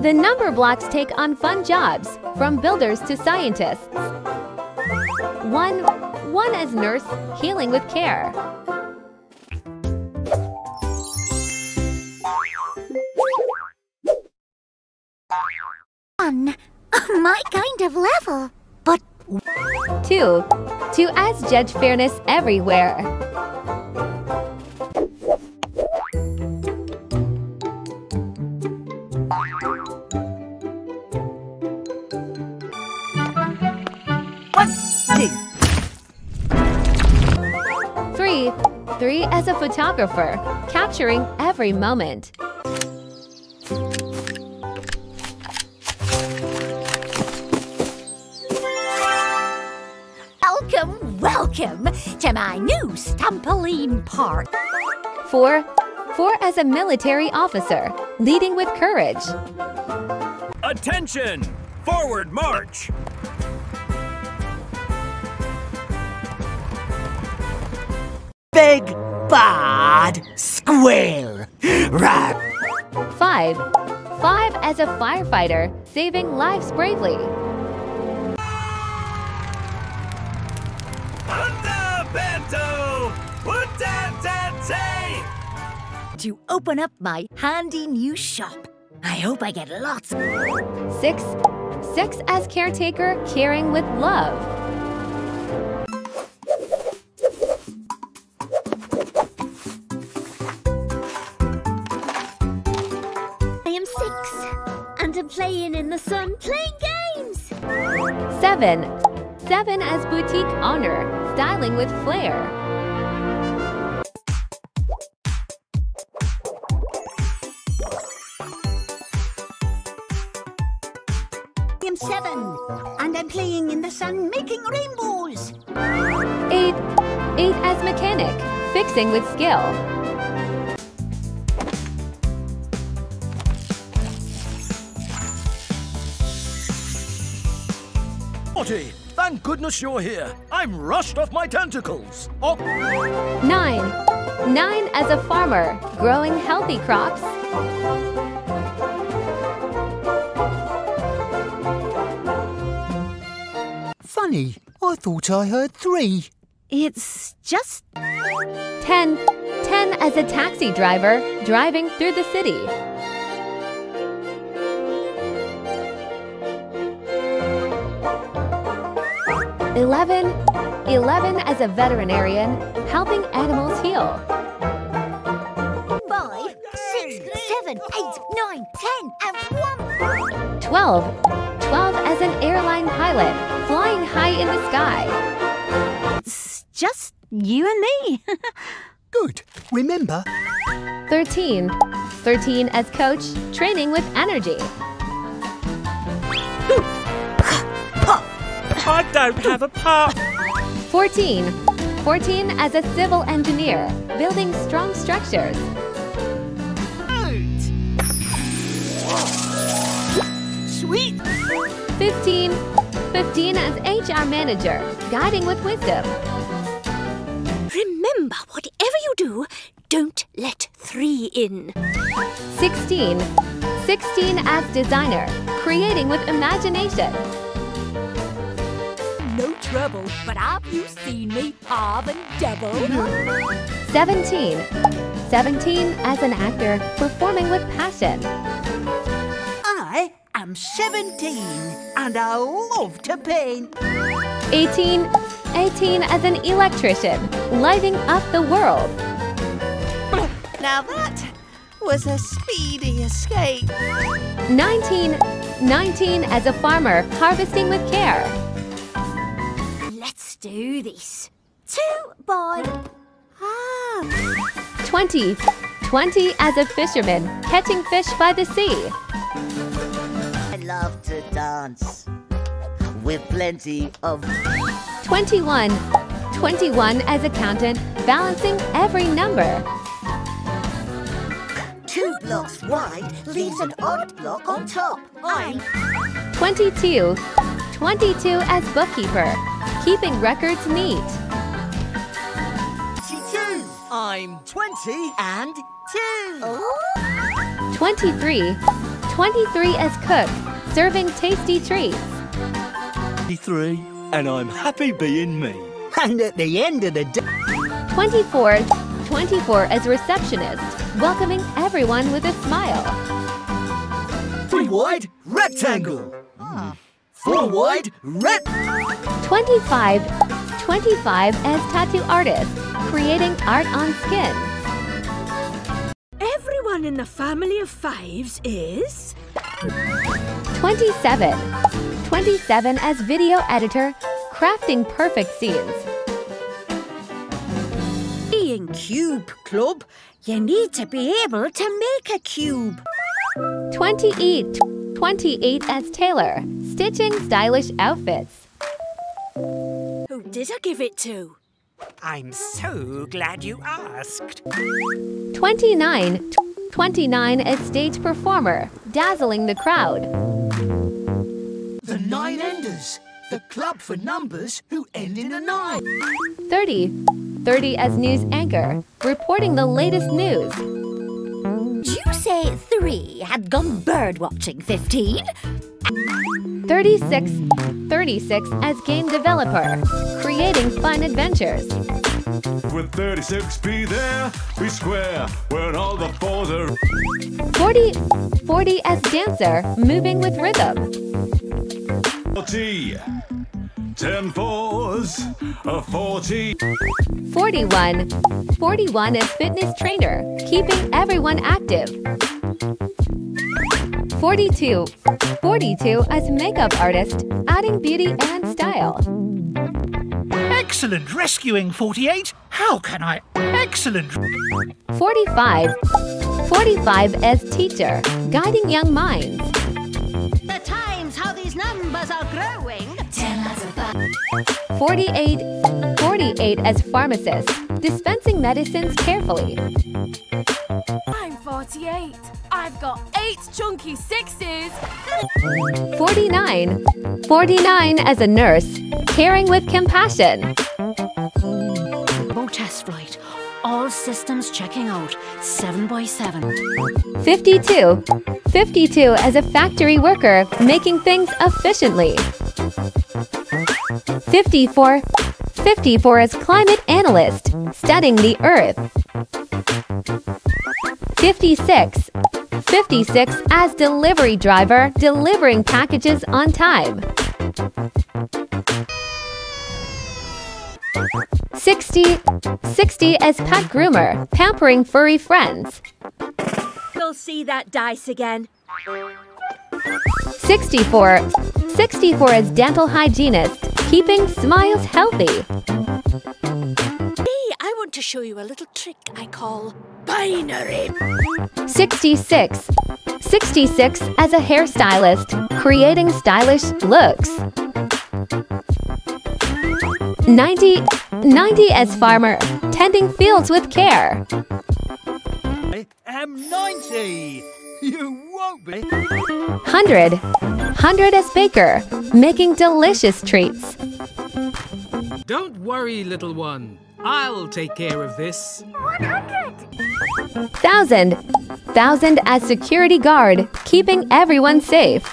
The Numberblocks take on fun jobs, from builders to scientists. One, one as nurse, healing with care. One, my kind of level. But Two, two as judge fairness everywhere. 3. as a photographer, capturing every moment. Welcome, welcome to my new Stampoline Park. 4. 4 as a military officer, leading with courage. Attention! Forward march! Big, bad, square. Rat. Five, five as a firefighter, saving lives bravely. Bento! To open up my handy new shop. I hope I get lots. Six, six as caretaker, caring with love. 7. 7 as boutique honor, styling with flair. I'm 7, and I'm playing in the sun making rainbows. 8. 8 as mechanic, fixing with skill. Morty, thank goodness you're here. I'm rushed off my tentacles. Oh. Nine, nine as a farmer, growing healthy crops. Funny, I thought I heard three. It's just Ten, ten as a taxi driver, driving through the city. Eleven, eleven as a veterinarian, helping animals heal. five, six, seven, eight, nine, ten, and one. 12. 12 as an airline pilot, flying high in the sky. It's just you and me. Good. Remember, 13. 13 as coach, training with energy. I don't have a pup! 14. 14 as a civil engineer, building strong structures. Sweet. 15. 15 as HR manager, guiding with wisdom. Remember, whatever you do, don't let three in. 16. 16 as designer, creating with imagination. No trouble, but have you seen me halve and double? 17. 17 as an actor, performing with passion. I am 17 and I love to paint. 18. 18 as an electrician, lighting up the world. Now that was a speedy escape. 19. 19 as a farmer, harvesting with care. Let's do this. Two by half. Ah. 20. 20 as a fisherman, catching fish by the sea. I love to dance with plenty of 21. 21 as accountant, balancing every number. two blocks wide leaves an odd block on top. I'm 22. 22 as bookkeeper, keeping records neat. 22. I'm 20 and 2. 23. 23 as cook, serving tasty treats. 23, and I'm happy being me. And at the end of the day, 24, 24 as receptionist, welcoming everyone with a smile. Three wide, rectangle. Four wide, red. 25, 25 as tattoo artist, creating art on skin. Everyone in the family of fives is. 27, 27 as video editor, crafting perfect scenes. Being Cube Club, you need to be able to make a cube. 28, 28 as tailor, stitching stylish outfits. Who did I give it to? I'm so glad you asked. 29, 29 as stage performer, dazzling the crowd. The Nine Enders, the club for numbers who end in a nine. 30, 30 as news anchor, reporting the latest news. You say three had gone bird watching 15? 36, 36 as game developer, creating fun adventures. With 36, be there, be square, when all the fours are 40, 40 as dancer, moving with rhythm. 40. 10 fours, a 40. 41, 41 as fitness trainer, keeping everyone active. 42, 42 as makeup artist, adding beauty and style. excellent rescuing 48. How can I? Excellent. 45, 45 as teacher, guiding young minds. The times how these numbers are growing. Tell us about 48, 48 as pharmacist, dispensing medicines carefully. I'm 48. I've got eight chunky sixes. 49, 49 as a nurse, caring with compassion. Bow test flight. All systems checking out. 7 by 7 52, 52 as a factory worker, making things efficiently. 54, 54 as climate analyst, studying the earth. 56, 56 as delivery driver, delivering packages on time. 60, 60 as pet groomer, pampering furry friends. You'll see that dice again. 64, 64 as dental hygienist, keeping smiles healthy. Hey, I want to show you a little trick I call binary. 66, 66 as a hairstylist, creating stylish looks. 90, 90 as farmer, tending fields with care. I am 90. You won't be. 100, 100 as baker, making delicious treats. Don't worry, little one. I'll take care of this. 100! 1000, 1000 as security guard, keeping everyone safe.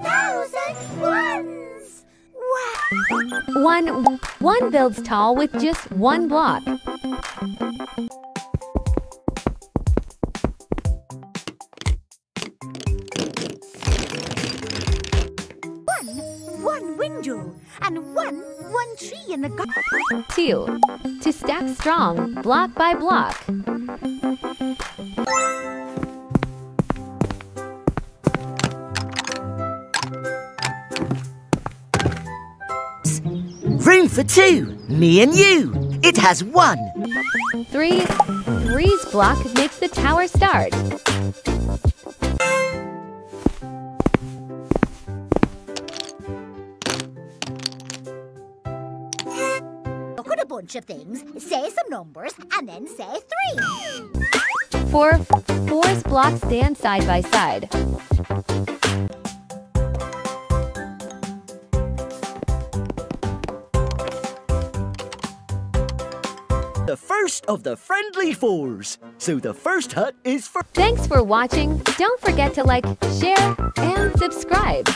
Thousand ones! Wow! One, one builds tall with just one block. One, one window, and one, one tree in the garden. Two, to stack strong, block by block. Room for two, me and you. It has one. Three, three's block makes the tower start. Bunch of things, say some numbers, and then say three. Four, four's blocks stand side by side. The first first of the friendly fours. So the first hut is for. Thanks for watching. Don't forget to like, share, and subscribe.